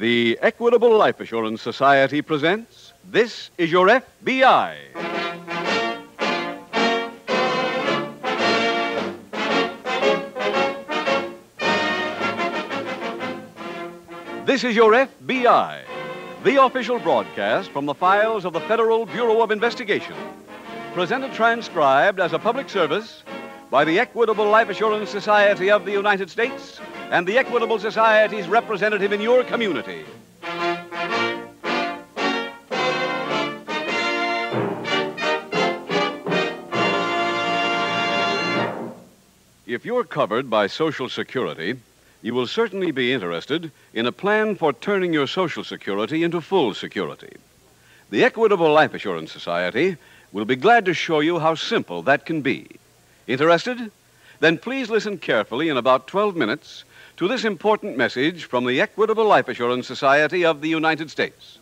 The Equitable Life Assurance Society presents This is Your FBI. This is Your FBI, the official broadcast from the files of the Federal Bureau of Investigation. Presented transcribed as a public service by the Equitable Life Assurance Society of the United States and the Equitable Society's representative in your community. If you're covered by Social Security, you will certainly be interested in a plan for turning your Social Security into full security. The Equitable Life Assurance Society will be glad to show you how simple that can be. Interested? Then please listen carefully in about 12 minutes to this important message from the Equitable Life Assurance Society of the United States.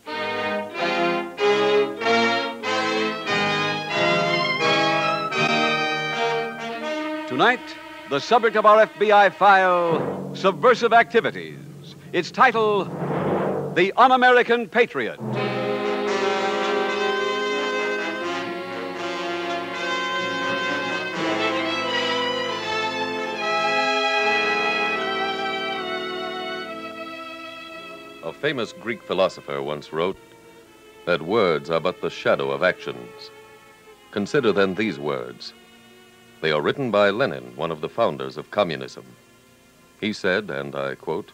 Tonight, the subject of our FBI file Subversive Activities. Its title The Un American Patriot. Famous Greek philosopher once wrote that words are but the shadow of actions. Consider then these words. They are written by Lenin, one of the founders of communism. He said, and I quote,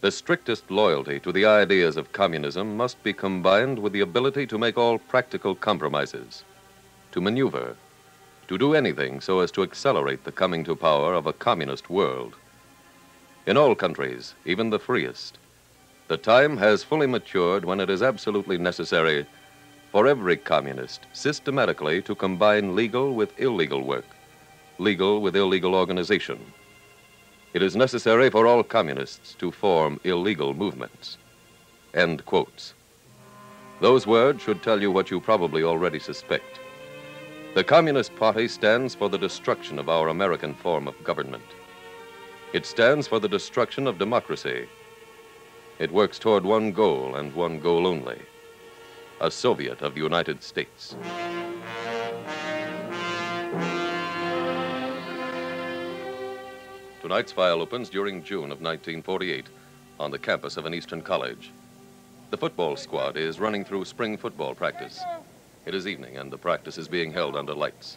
The strictest loyalty to the ideas of communism must be combined with the ability to make all practical compromises, to maneuver, to do anything so as to accelerate the coming to power of a communist world. In all countries, even the freest, the time has fully matured when it is absolutely necessary for every communist systematically to combine legal with illegal work, legal with illegal organization. It is necessary for all communists to form illegal movements. End quotes. Those words should tell you what you probably already suspect. The Communist Party stands for the destruction of our American form of government. It stands for the destruction of democracy it works toward one goal and one goal only a Soviet of the United States. Tonight's file opens during June of 1948 on the campus of an Eastern college. The football squad is running through spring football practice. It is evening, and the practice is being held under lights.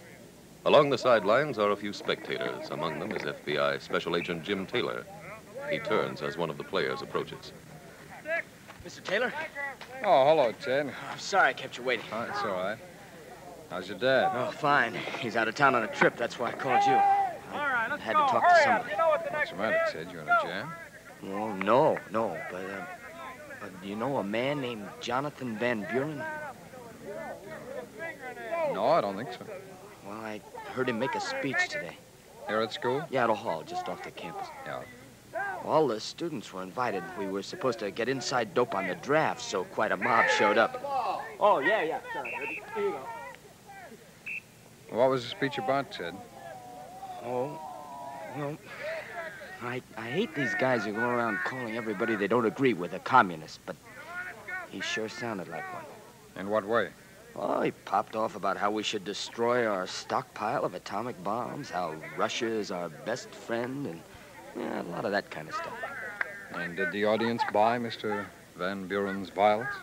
Along the sidelines are a few spectators. Among them is FBI Special Agent Jim Taylor. He turns as one of the players approaches. Mr. Taylor? Oh, hello, Ted. I'm sorry I kept you waiting. Oh, it's all right. How's your dad? Oh, fine. He's out of town on a trip. That's why I called you. I had to talk to somebody. What's the matter, Ted? You in a jam? Oh, no, no. But, uh, but you know a man named Jonathan Van Buren? No, I don't think so. Well, I heard him make a speech today. Here at school? Yeah, at a hall just off the campus. Yeah. All the students were invited. We were supposed to get inside dope on the draft, so quite a mob showed up. Oh, yeah, yeah. Sorry. Here you go. What was the speech about, Ted? Oh, well, I, I hate these guys who go around calling everybody they don't agree with a communist, but he sure sounded like one. In what way? Oh, he popped off about how we should destroy our stockpile of atomic bombs, how Russia is our best friend, and yeah, a lot of that kind of stuff. And did the audience buy Mr. Van Buren's violence?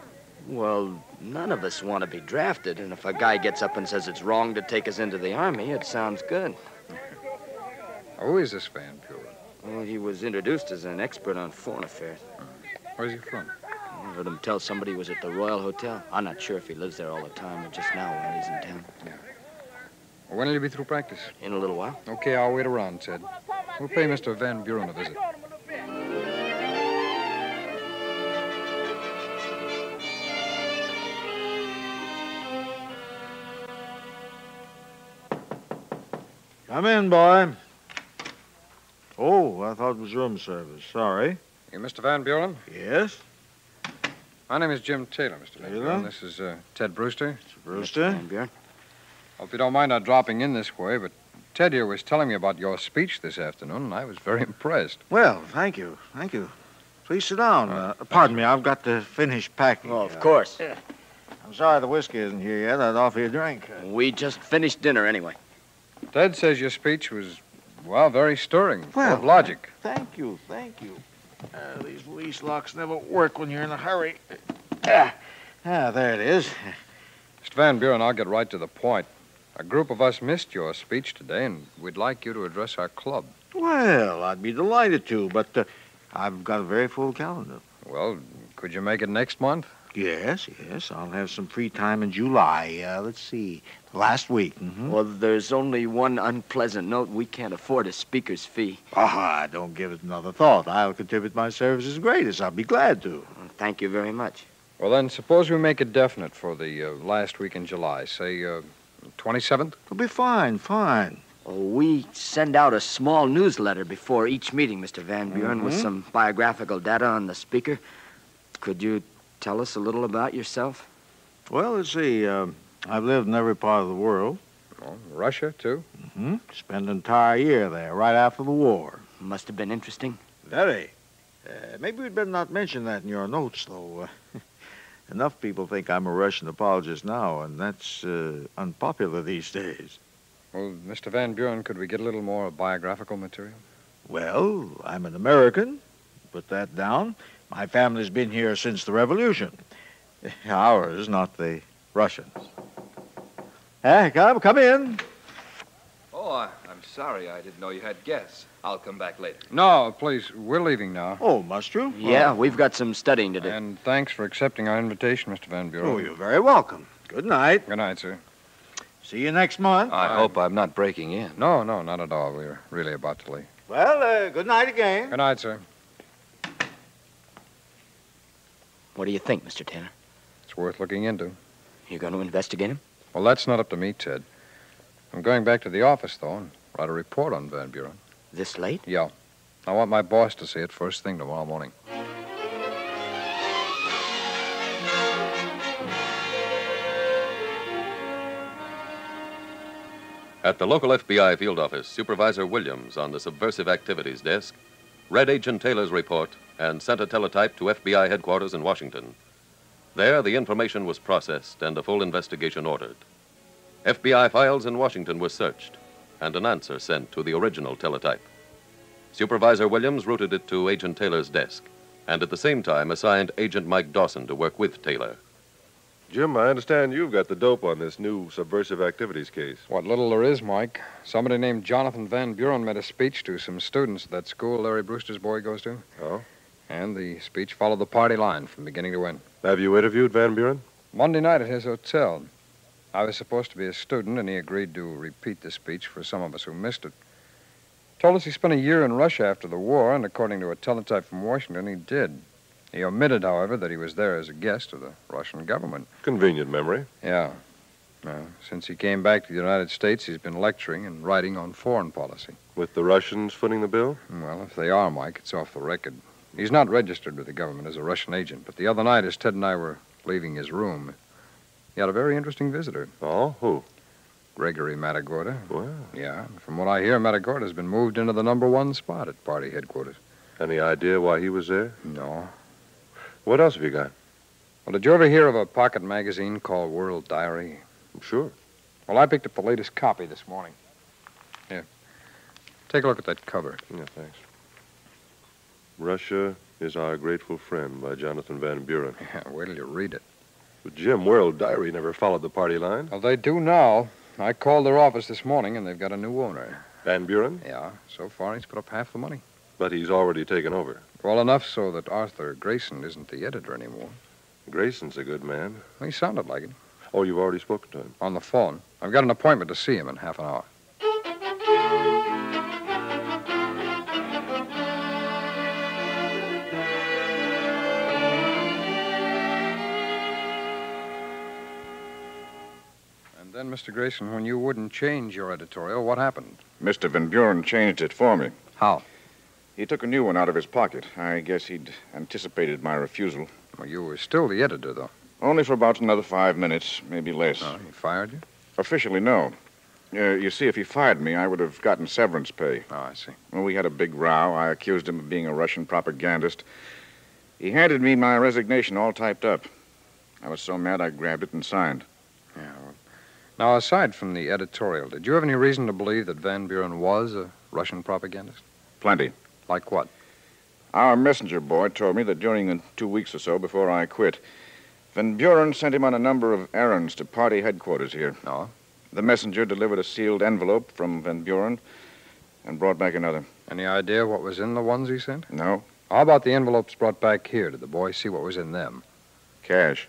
Well, none of us want to be drafted, and if a guy gets up and says it's wrong to take us into the army, it sounds good. Who is this Van Buren? Well, he was introduced as an expert on foreign affairs. Hmm. Where's he from? I heard him tell somebody he was at the Royal Hotel. I'm not sure if he lives there all the time or just now while he's in town. Yeah. Well, when will he be through practice? In a little while. Okay, I'll wait around, Ted. We'll pay Mr. Van Buren a visit. Come in, boy. Oh, I thought it was room service. Sorry. You Mr. Van Buren? Yes, My name is Jim Taylor, Mr. Van? Buren. This is uh, Ted Brewster. Mr. Brewster. Van Buren. Hope you don't mind our dropping in this way, but Ted here was telling me about your speech this afternoon, and I was very impressed. Well, thank you. Thank you. Please sit down. Uh, pardon me, I've got to finish packing. Oh, of Uh, course. I'm sorry the whiskey isn't here yet. I'd offer you a drink. We just finished dinner anyway. Ted says your speech was, well, very stirring, full Well, of logic. Thank you, thank you. Uh, these lease locks never work when you're in a hurry. Ah, ah, there it is. Mr. Van Buren, I'll get right to the point. A group of us missed your speech today, and we'd like you to address our club. Well, I'd be delighted to, but uh, I've got a very full calendar. Well, could you make it next month? Yes, yes, I'll have some free time in July. Uh, let's see, last week. hmm Well, there's only one unpleasant note. We can't afford a speaker's fee. Ah, don't give it another thought. I'll contribute my services greatest. I'll be glad to. Well, Thank you very much. Well, then, suppose we make it definite for the uh, last week in July, say uh, 27th? It'll be fine, fine. Oh, we send out a small newsletter before each meeting, Mr. Van Buren, with Mhm. some biographical data on the speaker. Could you tell us a little about yourself? Well, let's see. Um, I've lived in every part of the world. Well, Russia, too? hmm Spent an entire year there, right after the war. Must have been interesting. Very. Uh, maybe we'd better not mention that in your notes, though. Uh, enough people think I'm a Russian apologist now, and that's uh, unpopular these days. Well, Mr. Van Buren, could we get a little more of biographical material? Well, I'm an American. Put that down. My family's been here since the Revolution. Ours, not the Russians. Hey, come, come in. Oh, I, I'm sorry. I didn't know you had guests. I'll come back later. No, please, we're leaving now. Oh, must you? Yeah, we've got some studying to do. And thanks for accepting our invitation, Mr. Van Buren. Oh, you're very welcome. Good night. Good night, sir. See you next month. I hope I'm not breaking in. No, no, not at all. We're really about to leave. Well, uh, good night again. Good night, sir. What do you think, Mr. Tanner? It's worth looking into. You're going to investigate him? Well, that's not up to me, Ted. I'm going back to the office, though, and write a report on Van Buren. This late? Yeah. I want my boss to see it first thing tomorrow morning. At the local FBI field office, Supervisor Williams on the Subversive Activities Desk read Agent Taylor's report and sent a teletype to FBI headquarters in Washington. There, the information was processed and a full investigation ordered. FBI files in Washington were searched and an answer sent to the original teletype. Supervisor Williams routed it to Agent Taylor's desk and at the same time assigned Agent Mike Dawson to work with Taylor. Jim, I understand you've got the dope on this new subversive activities case. What little there is, Mike. Somebody named Jonathan Van Buren made a speech to some students at that school Larry Brewster's boy goes to. Oh? And the speech followed the party line from beginning to end. Have you interviewed Van Buren? Monday night at his hotel. I was supposed to be a student, and he agreed to repeat the speech for some of us who missed it. Told us he spent a year in Russia after the war, and according to a teletype from Washington, he did. He omitted, however, that he was there as a guest of the Russian government. Convenient memory. Yeah. Well, since he came back to the United States, he's been lecturing and writing on foreign policy. With the Russians footing the bill? Well, if they are, Mike, it's off the record. He's not registered with the government as a Russian agent, but the other night, as Ted and I were leaving his room, he had a very interesting visitor, Oh, who? Gregory Matagorda. Well, Yeah, from what I hear, Matagorda's been moved into the number one spot at party headquarters. any idea why he was there? No. What else have you got? Well, did you ever hear of a pocket magazine called World Diary? Sure. Well, I picked up the latest copy this morning. Here. Take a look at that cover. Yeah, thanks. Russia is Our Grateful Friend by Jonathan Van Buren. Yeah, wait till you read it. But Jim, World Diary never followed the party line. Well, they do now. I called their office this morning, and they've got a new owner. Van Buren? Yeah, so far he's put up half the money. But he's already taken over. Well, enough so that Arthur Grayson isn't the editor anymore. Grayson's a good man. He sounded like it. Oh, you've already spoken to him. On the phone. I've got an appointment to see him in half an hour. And Mr. Grayson, when you wouldn't change your editorial, what happened? Mr. Van Buren changed it for me. How? He took a new one out of his pocket. I guess he'd anticipated my refusal. Well, you were still the editor, though. Only for about another five minutes, maybe less. Oh, he fired you? Officially, no. Uh, you see, if he fired me, I would have gotten severance pay. Oh, I see. Well, we had a big row. I accused him of being a Russian propagandist. He handed me my resignation all typed up. I was so mad I grabbed it and signed. Yeah. Well, now, aside from the editorial, did you have any reason to believe that Van Buren was a Russian propagandist? Plenty. Like what? Our messenger boy told me that during the two weeks or so before I quit, Van Buren sent him on a number of errands to party headquarters here. Oh? The messenger delivered a sealed envelope from Van Buren and brought back another. Any idea what was in the ones he sent? No, How about the envelopes brought back here? Did the boy see what was in them? cash.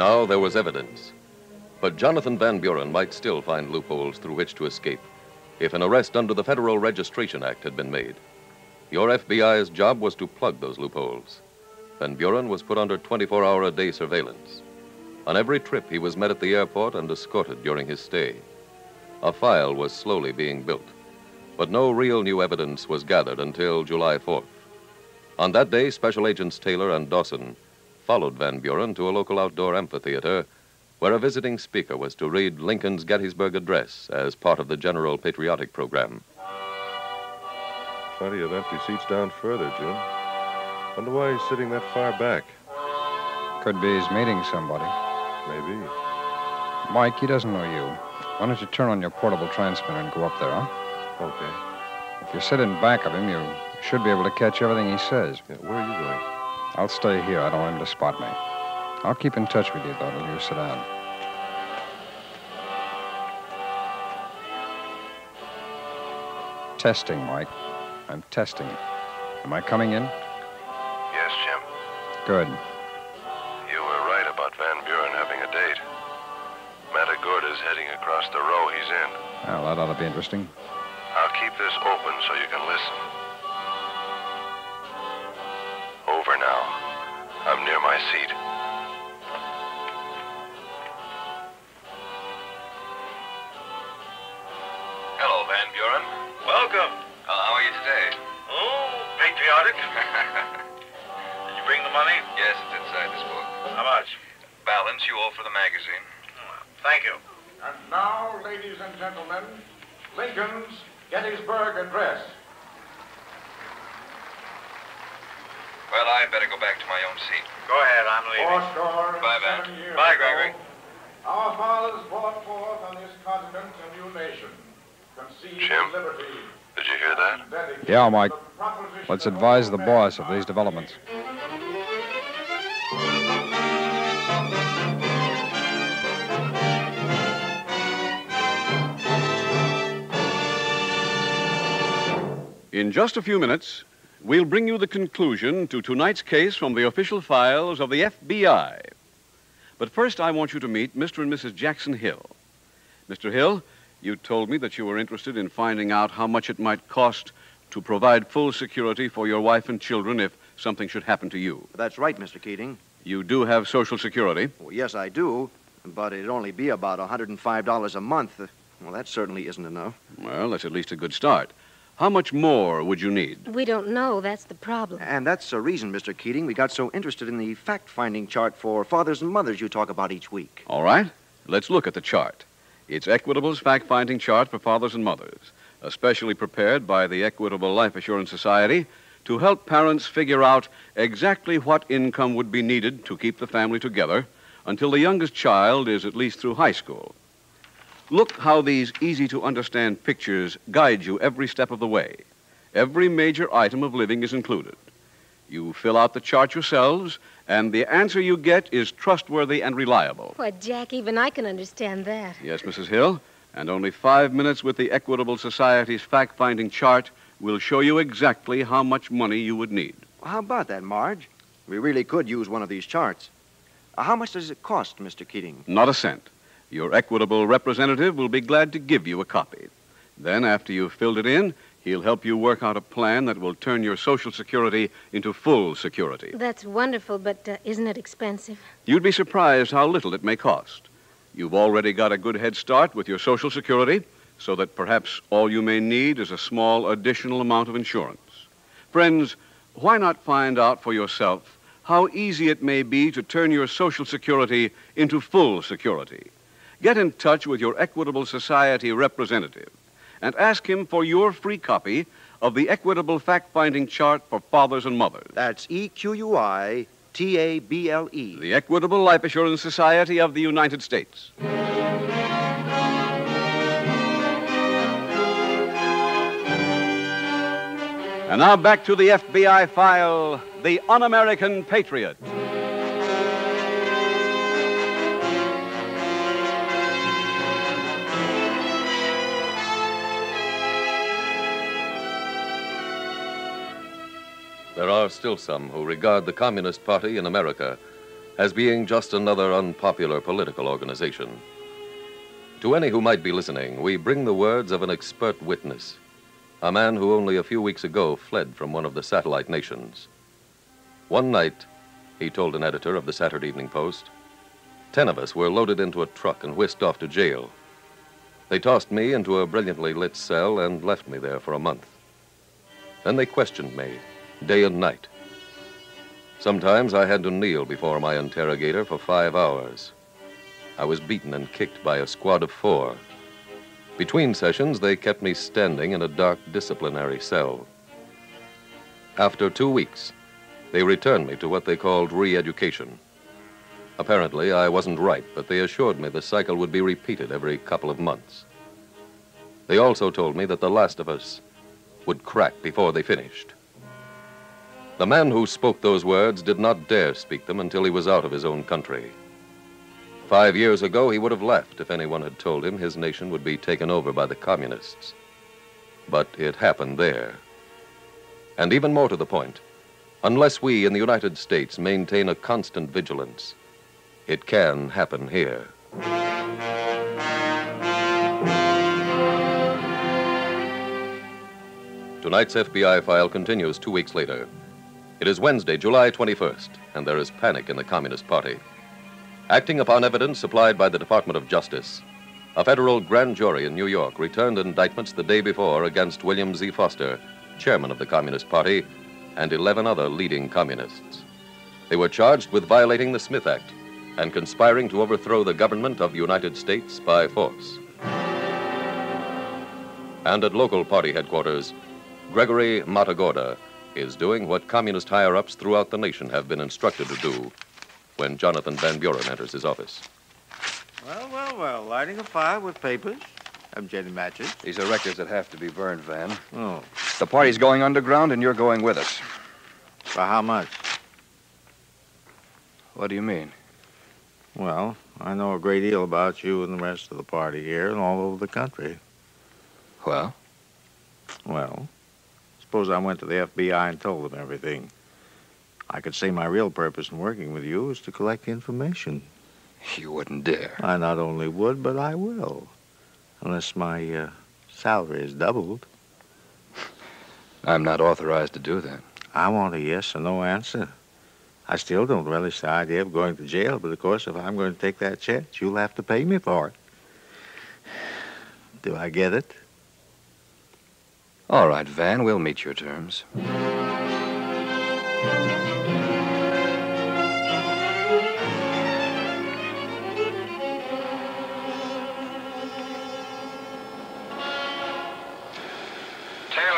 Now there was evidence. But Jonathan Van Buren might still find loopholes through which to escape if an arrest under the Federal Registration Act had been made. Your FBI's job was to plug those loopholes. Van Buren was put under 24 hour a day surveillance. On every trip, he was met at the airport and escorted during his stay. A file was slowly being built, but no real new evidence was gathered until July 4th. On that day, Special Agents Taylor and Dawson followed Van Buren to a local outdoor amphitheater where a visiting speaker was to read Lincoln's Gettysburg Address as part of the general patriotic program. Plenty of empty seats down further, Jim. Wonder why he's sitting that far back. Could be he's meeting somebody. Maybe. Mike, he doesn't know you. Why don't you turn on your portable transmitter and go up there, huh? Okay. If you sit in back of him, you should be able to catch everything he says. Yeah, where are you going? I'll stay here. I don't want him to spot me. I'll keep in touch with you, though, till you sit down. Testing, Mike. I'm testing. Am I coming in? Yes, Jim. Good. You were right about Van Buren having a date. Matagorda's heading across the row he's in. Well, that ought to be interesting. I'll keep this open so you can listen. Over now. I'm near my seat. Hello, Van Buren. Welcome. Uh, how are you today? Oh, patriotic. Did you bring the money? Yes, it's inside this book. How much? Balance you owe for the magazine. Thank you. And now, ladies and gentlemen, Lincoln's Gettysburg Address. Well, I better go back to my own seat. Go ahead, I'm leaving. Fourscore and Bye, Van. seven years Bye, ago, Gregory. Our fathers brought forth on this continent a new nation, conceived Jim? liberty. Did you hear that? Yeah, Mike. Let's advise the boss of these developments. In just a few minutes, we'll bring you the conclusion to tonight's case from the official files of the FBI. But first, I want you to meet Mr. and Mrs. Jackson Hill. Mr. Hill, you told me that you were interested in finding out how much it might cost to provide full security for your wife and children if something should happen to you. That's right, Mr. Keating. You do have Social Security. Well, yes, I do, but it'd only be about $105 a month. Well, that certainly isn't enough. Well, that's at least a good start. How much more would you need? We don't know. That's the problem. And that's the reason, Mr. Keating, we got so interested in the fact finding chart for fathers and mothers you talk about each week. All right, let's look at the chart. It's Equitable's fact finding chart for fathers and mothers, especially prepared by the Equitable Life Assurance Society to help parents figure out exactly what income would be needed to keep the family together until the youngest child is at least through high school. Look how these easy to understand pictures guide you every step of the way. Every major item of living is included. You fill out the chart yourselves, and the answer you get is trustworthy and reliable. Why, Jack, even I can understand that. Yes, Mrs. Hill, and only five minutes with the Equitable Society's fact finding chart will show you exactly how much money you would need. How about that, Marge? We really could use one of these charts. How much does it cost, Mr. Keating? Not a cent. Your Equitable representative will be glad to give you a copy. Then, after you've filled it in, he'll help you work out a plan that will turn your Social Security into full security. That's wonderful, but uh, isn't it expensive? You'd be surprised how little it may cost. You've already got a good head start with your Social Security, so that perhaps all you may need is a small additional amount of insurance. Friends, why not find out for yourself how easy it may be to turn your Social Security into full security? Get in touch with your Equitable Society representative and ask him for your free copy of the Equitable Fact Finding Chart for Fathers and Mothers. That's E Q U I T A B L E. The Equitable Life Assurance Society of the United States. And now back to the FBI file The Un American Patriot. There are still some who regard the Communist Party in America as being just another unpopular political organization. To any who might be listening, we bring the words of an expert witness, a man who only a few weeks ago fled from one of the satellite nations. One night, he told an editor of the Saturday Evening Post, ten of us were loaded into a truck and whisked off to jail. They tossed me into a brilliantly lit cell and left me there for a month. Then they questioned me day and night. Sometimes I had to kneel before my interrogator for five hours. I was beaten and kicked by a squad of four. Between sessions, they kept me standing in a dark disciplinary cell. After two weeks, they returned me to what they called re education. Apparently, I wasn't right, but they assured me the cycle would be repeated every couple of months. They also told me that the last of us would crack before they finished. The man who spoke those words did not dare speak them until he was out of his own country. Five years ago, he would have left if anyone had told him his nation would be taken over by the communists. But it happened there. And even more to the point, unless we in the United States maintain a constant vigilance, it can happen here. Tonight's FBI file continues two weeks later. It is Wednesday, July 21st, and there is panic in the Communist Party. Acting upon evidence supplied by the Department of Justice, a federal grand jury in New York returned indictments the day before against William Z. Foster, chairman of the Communist Party, and 11 other leading communists. They were charged with violating the Smith Act and conspiring to overthrow the government of the United States by force. And at local party headquarters, Gregory Matagorda is doing what communist higher ups throughout the nation have been instructed to do when Jonathan Van Buren enters his office. Well, well, well. Lighting a fire with papers. I'm jetting matches. These are records that have to be burned, Van. Oh. The party's going underground, and you're going with us. For how much? What do you mean? Well, I know a great deal about you and the rest of the party here and all over the country. Well? Well, suppose I went to the FBI and told them everything. I could say my real purpose in working with you is to collect information. You wouldn't dare. I not only would, but I will. Unless my uh, salary is doubled. I'm not authorized to do that. I want a yes or no answer. I still don't relish the idea of going to jail, but of course, if I'm going to take that chance, you'll have to pay me for it. Do I get it? All right, Van, we'll meet your terms. Taylor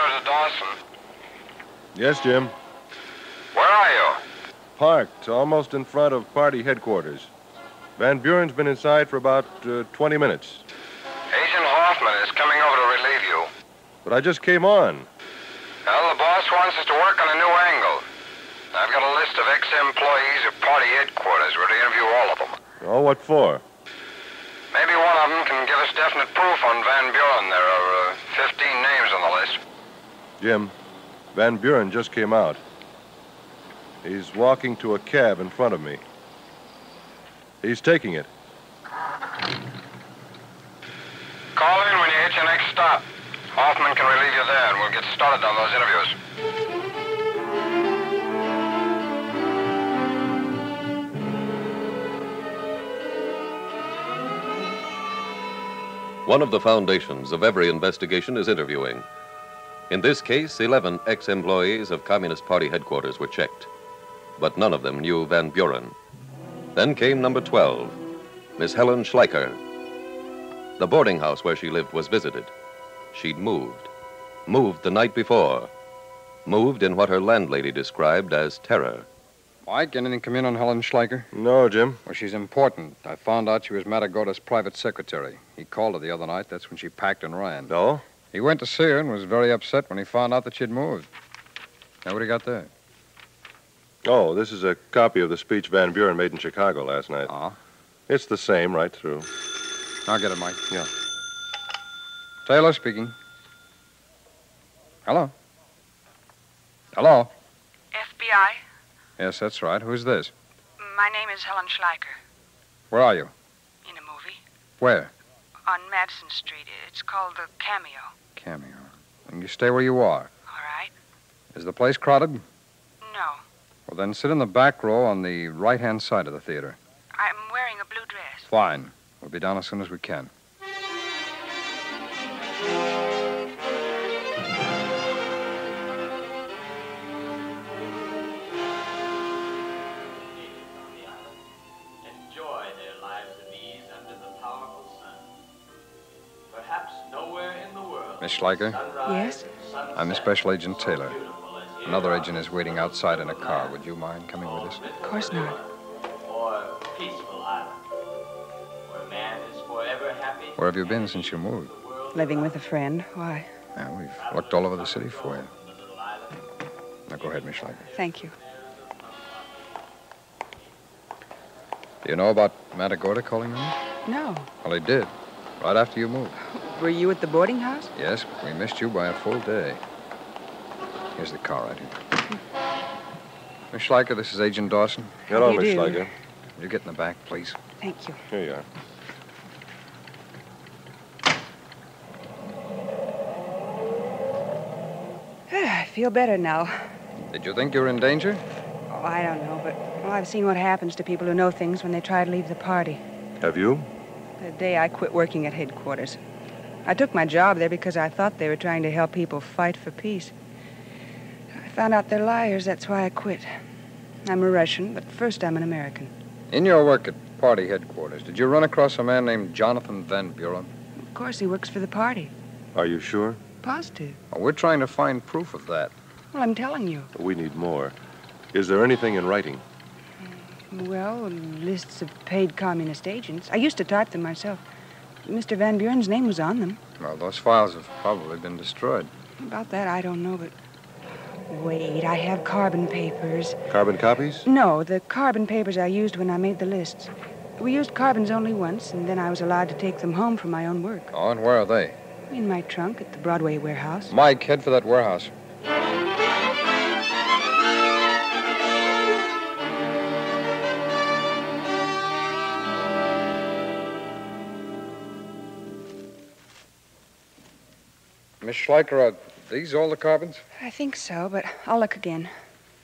to Dawson. Yes, Jim. Where are you? Parked, almost in front of party headquarters. Van Buren's been inside for about uh, 20 minutes. Agent Hoffman is coming over to relieve you. But I just came on. Well, the boss wants us to work on a new angle. I've got a list of ex-employees of party headquarters. We're to interview all of them. Oh, what for? Maybe one of them can give us definite proof on Van Buren. There are uh, 15 names on the list. Jim, Van Buren just came out. He's walking to a cab in front of me. He's taking it. Call in when you hit your next stop. Hoffman can relieve you there, and we'll get started on those interviews. One of the foundations of every investigation is interviewing. In this case, 11 ex employees of Communist Party headquarters were checked, but none of them knew Van Buren. Then came number 12, Miss Helen Schleicher, The boarding house where she lived was visited. She'd moved. Moved the night before. Moved in what her landlady described as terror. Mike, anything come in on Helen Schleicher? No, Jim. Well, she's important. I found out she was Matagorda's private secretary. He called her the other night. That's when she packed and ran. No? He went to see her and was very upset when he found out that she'd moved. Now, what do you got there? Oh, this is a copy of the speech Van Buren made in Chicago last night. Ah. It's the same right through. I'll get it, Mike. Yeah. Taylor speaking. Hello? Hello? FBI. Yes, that's right. Who's this? My name is Helen Schleicher. Where are you? In a movie Where? on Madison Street. It's called The Cameo. Cameo. And you stay where you are. All right? Is the place crowded? No, Well, then sit in the back row on the right hand side of the theater. I'm wearing a blue dress. Fine. We'll be down as soon as we can. Miss Schleicher? Yes? I'm the Special Agent Taylor. Another agent is waiting outside in a car. Would you mind coming with us? Of course not. Or peaceful island, where man is forever happy. Where have you been since you moved? Living with a friend. Why? Yeah, we've looked all over the city for you. Now go ahead, Miss Schleicher. Thank you. Do you know about Matagorda calling you? No. Well, he did. Right after you moved. Were you at the boarding house? Yes, but we missed you by a full day. Here's the car right here. Miss Schleicher, this is Agent Dawson. Hello, do Miss do? Schleicher. You get in the back, please. Thank you. Here you are. I feel better now. Did you think you were in danger? Oh, I don't know, but well, I've seen what happens to people who know things when they try to leave the party. Have you? The day I quit working at headquarters. I took my job there because I thought they were trying to help people fight for peace. I found out they're liars, that's why I quit. I'm a Russian, but first I'm an American. In your work at party headquarters, did you run across a man named Jonathan Van Buren? Of course, he works for the party. Are you sure? Positive. Well, we're trying to find proof of that. Well, I'm telling you. We need more. Is there anything in writing? Well, lists of paid communist agents. I used to type them myself. Mr. Van Buren's name was on them. Well, those files have probably been destroyed. About that, I don't know, but. Wait, I have carbon papers. Carbon copies? No, the carbon papers I used when I made the lists. We used carbons only once, and then I was allowed to take them home for my own work. Oh, and where are they? In my trunk at the Broadway warehouse. Mike, head for that warehouse. Miss Schleicher, are these all the carbons? I think so, but I'll look again.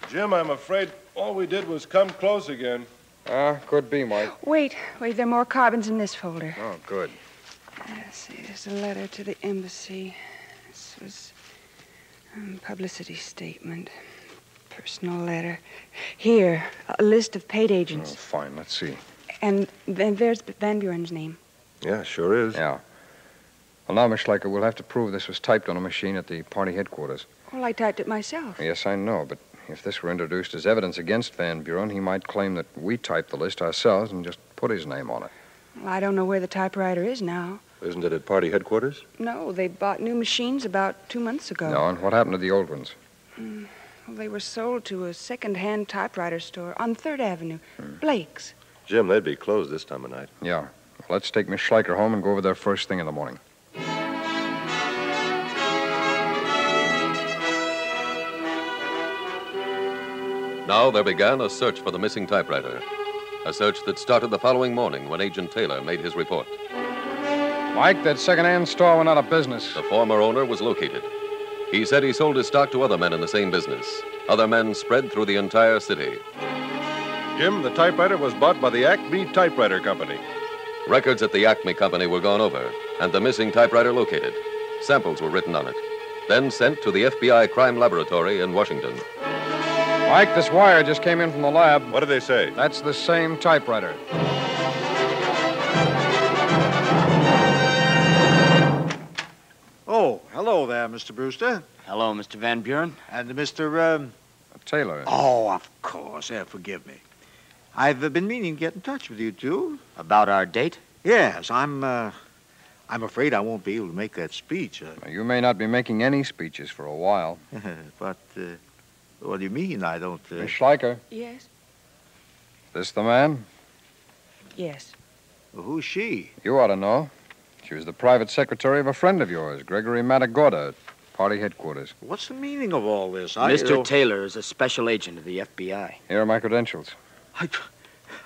Jim, I'm afraid all we did was come close again. Ah, could be, Mike. Wait, wait, there are more carbons in this folder. Oh, good. Let's see, there's a letter to the embassy. This was um, publicity statement, personal letter. Here, a list of paid Oh, agents. fine, let's see. And then there's Van Buren's name. Yeah, sure is. Yeah. Well, now, Miss Schleicher, we'll have to prove this was typed on a machine at the party headquarters. Well, I typed it myself. Yes, I know, but if this were introduced as evidence against Van Buren, he might claim that we typed the list ourselves and just put his name on it. Well, I don't know where the typewriter is now. Isn't it at party headquarters? No, they bought new machines about two months ago. No, and what happened to the old ones? Mm, well, they were sold to a second-hand typewriter store on Third Avenue, Blake's. Jim, they'd be closed this time of night. Yeah. Well, let's take Miss Schleicher home and go over there first thing in the morning. Now there began a search for the missing typewriter. A search that started the following morning when Agent Taylor made his report. Mike, that second-hand store went out of business. The former owner was located. He said he sold his stock to other men in the same business. Other men spread through the entire city. Jim, the typewriter was bought by the Acme Typewriter Company. Records at the Acme Company were gone over, and the missing typewriter located. Samples were written on it, then sent to the FBI crime laboratory in Washington. Mike, this wire just came in from the lab. What did they say? That's the same typewriter. Oh, hello there, Mr. Brewster. Hello, Mr. Van Buren. And Mr. Um... Taylor. Oh, of course. Yeah, forgive me. I've uh, been meaning to get in touch with you two. About our date? Yes, I'm. Uh, I'm afraid I won't be able to make that speech. Uh, You may not be making any speeches for a while. but uh, what do you mean? I don't. Uh... Miss Schleicher, Yes? this the man? Yes. Well, who's she? You ought to know. She was the private secretary of a friend of yours, Gregory Matagorda, at party headquarters. What's the meaning of all this? I, Mr. uh, Taylor is a special agent of the FBI. Here are my credentials. I,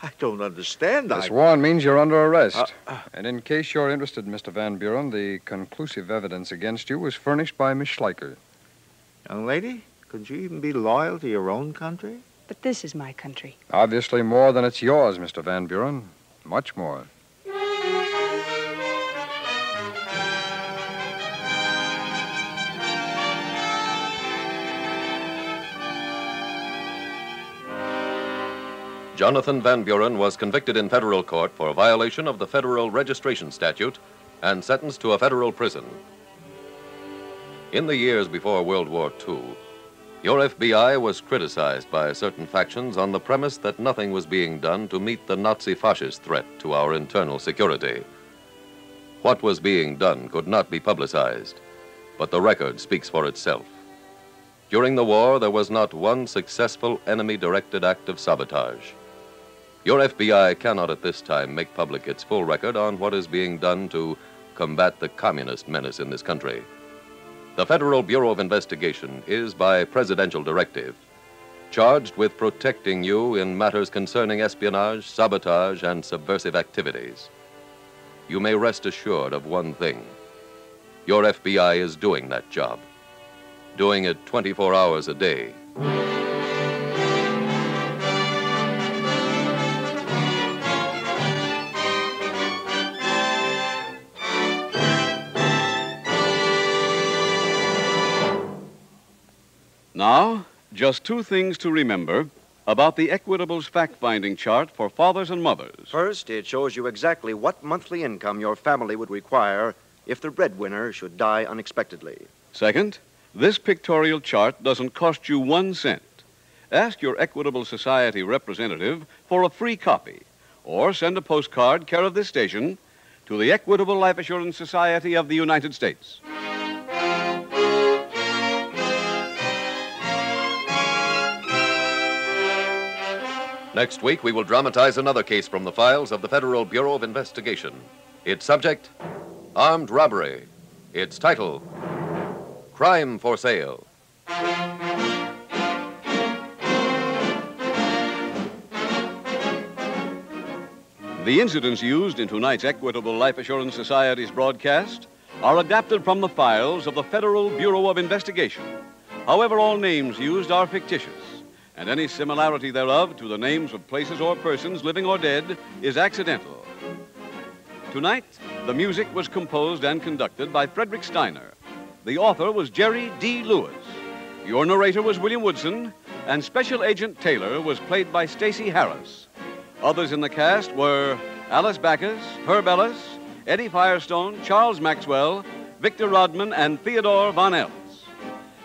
I don't understand. This I... warrant means you're under arrest. Uh, and in case you're interested, Mr. Van Buren, the conclusive evidence against you was furnished by Miss Schleicher. Young lady, could you even be loyal to your own country? But this is my country. Obviously more than it's yours, Mr. Van Buren. Much more. Jonathan Van Buren was convicted in federal court for violation of the federal registration statute and sentenced to a federal prison. In the years before World War II, your FBI was criticized by certain factions on the premise that nothing was being done to meet the Nazi fascist threat to our internal security. What was being done could not be publicized, but the record speaks for itself. During the war, there was not one successful enemy directed act of sabotage. Your FBI cannot at this time make public its full record on what is being done to combat the communist menace in this country. The Federal Bureau of Investigation is, by presidential directive, charged with protecting you in matters concerning espionage, sabotage, and subversive activities. You may rest assured of one thing your FBI is doing that job, doing it 24 hours a day. Now, just two things to remember about the Equitable's fact finding chart for fathers and mothers. First, it shows you exactly what monthly income your family would require if the breadwinner should die unexpectedly. Second, this pictorial chart doesn't cost you one cent. Ask your Equitable Society representative for a free copy or send a postcard care of this station to the Equitable Life Assurance Society of the United States. Next week, we will dramatize another case from the files of the Federal Bureau of Investigation. Its subject, armed robbery. Its title, Crime for Sale. The incidents used in tonight's Equitable Life Assurance Society's broadcast are adapted from the files of the Federal Bureau of Investigation. However, all names used are fictitious, and any similarity thereof to the names of places or persons, living or dead, is accidental. Tonight, the music was composed and conducted by Frederick Steiner. The author was Jerry D. Lewis. Your narrator was William Woodson, and Special Agent Taylor was played by Stacy Harris. Others in the cast were Alice Backes, Herb Ellis, Eddie Firestone, Charles Maxwell, Victor Rodman, and Theodore Von Eltz.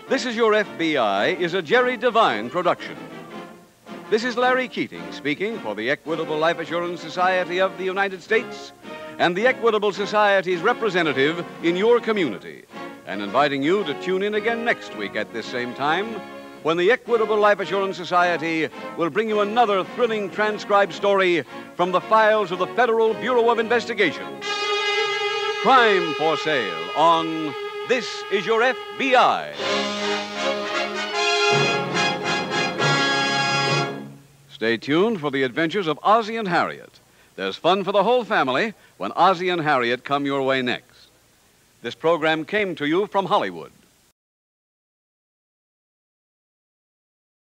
This is Your FBI is a Jerry Devine production. This is Larry Keating speaking for the Equitable Life Assurance Society of the United States and the Equitable Society's representative in your community, and inviting you to tune in again next week at this same time when the Equitable Life Assurance Society will bring you another thrilling transcribed story from the files of the Federal Bureau of Investigation. Crime for Sale on This Is Your FBI. Stay tuned for the adventures of Ozzie and Harriet. There's fun for the whole family when Ozzie and Harriet come your way next. This program came to you from Hollywood.